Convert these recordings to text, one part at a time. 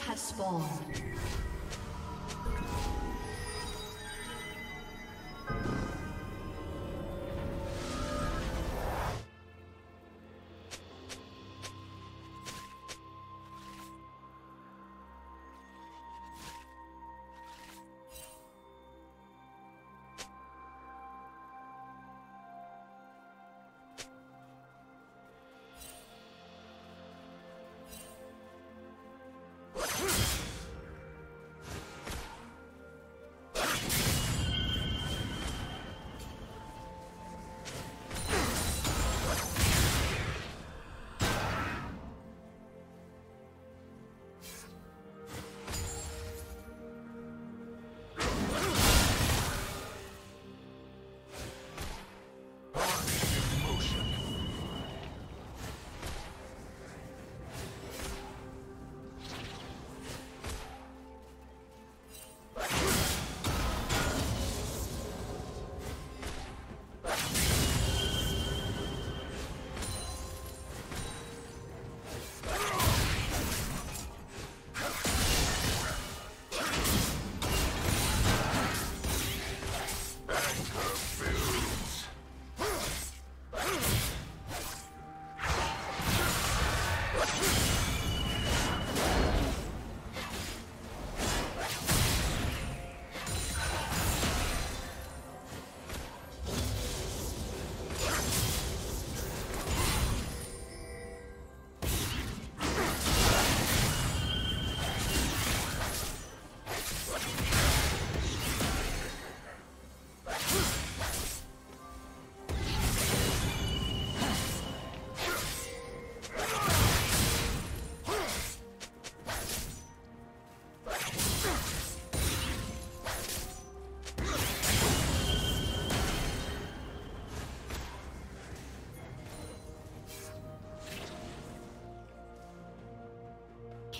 Have spawned.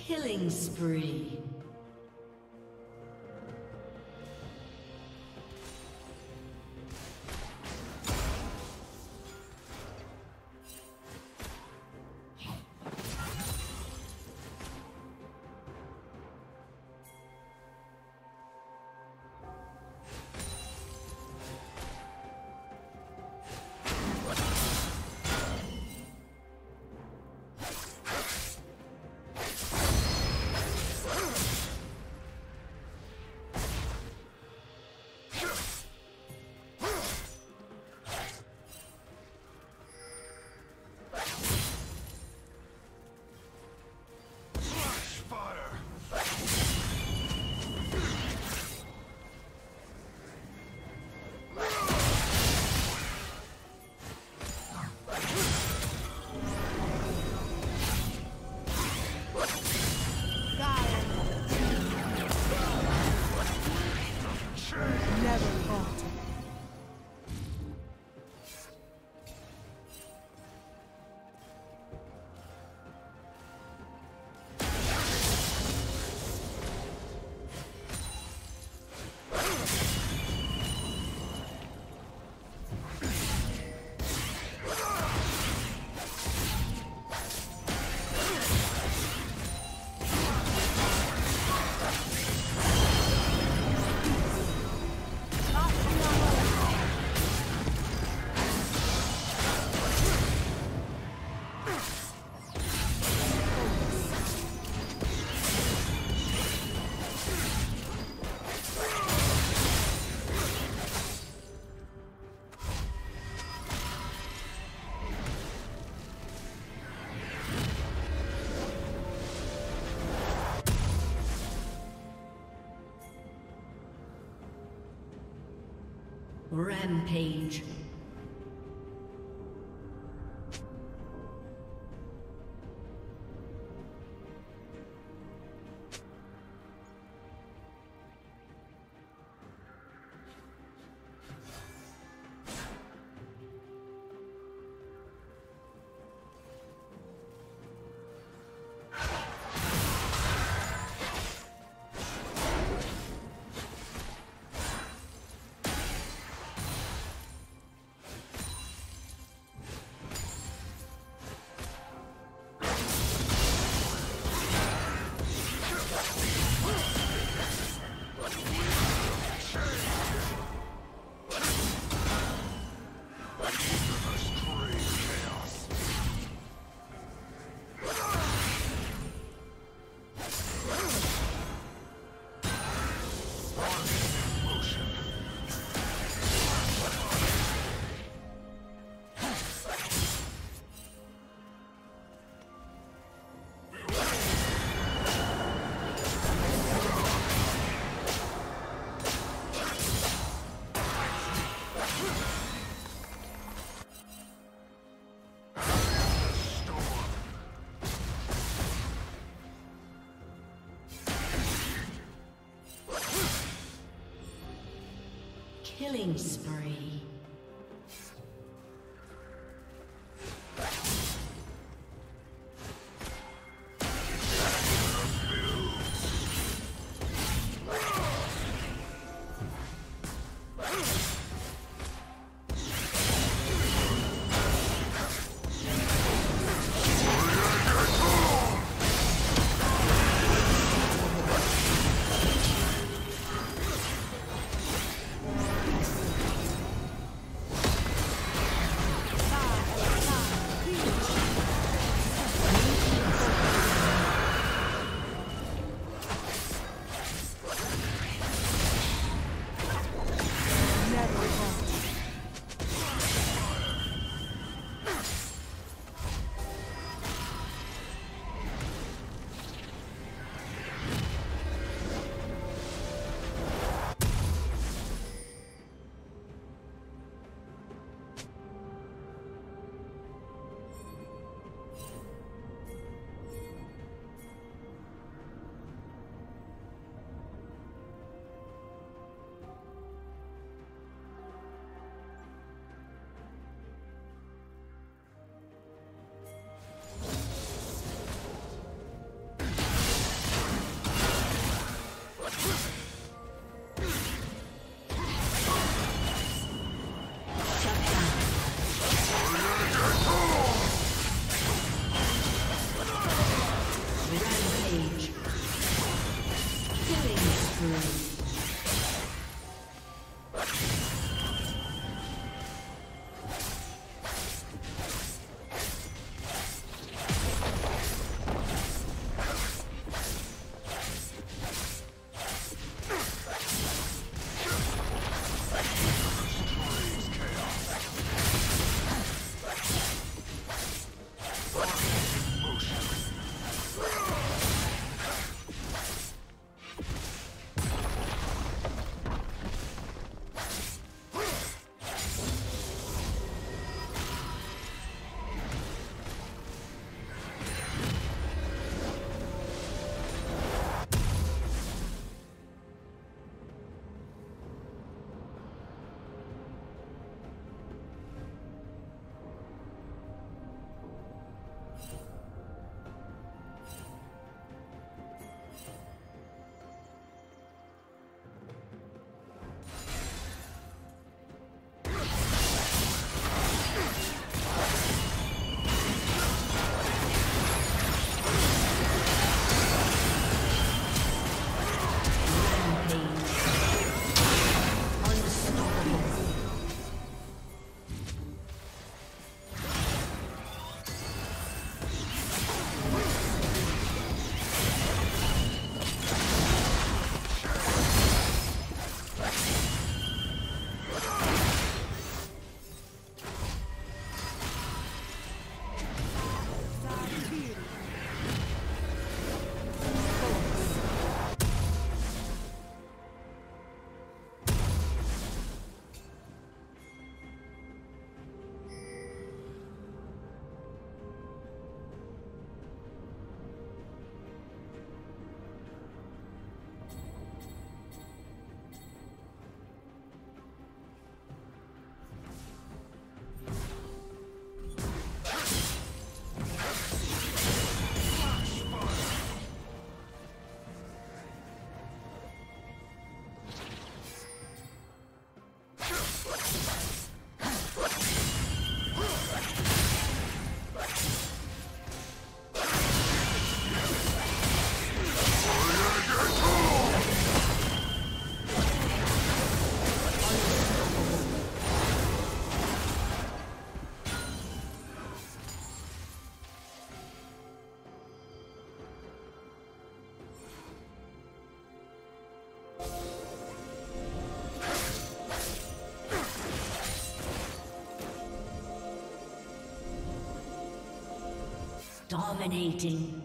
Killing spree. Rampage. Killing spree. Thank you. Dominating.